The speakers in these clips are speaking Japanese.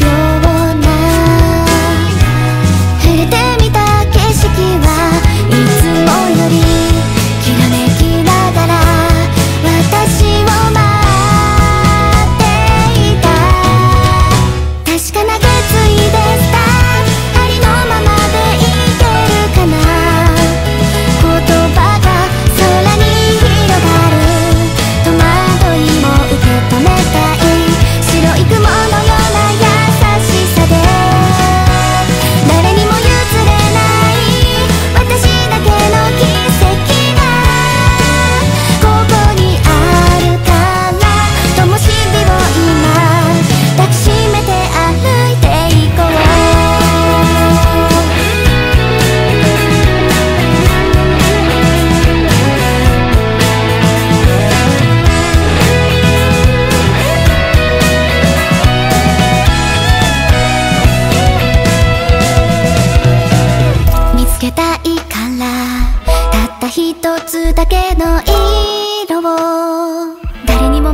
your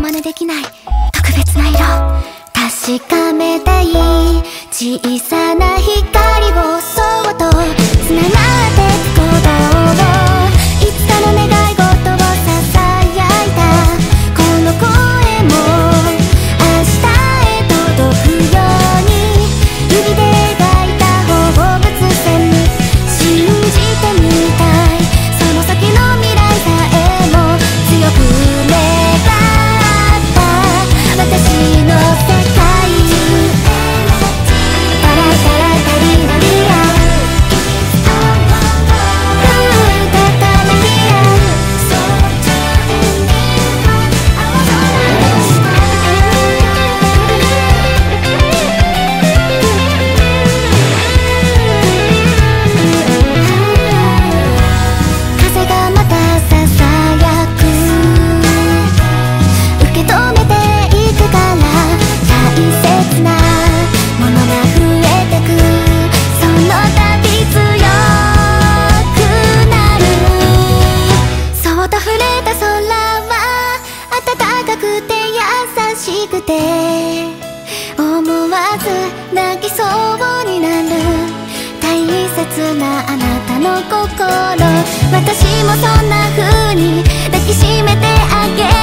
真似できない特別な色。確かめたい。小さな光。思わず泣きそうになる。大切なあなたの心。私もそんな風に抱きしめてあげる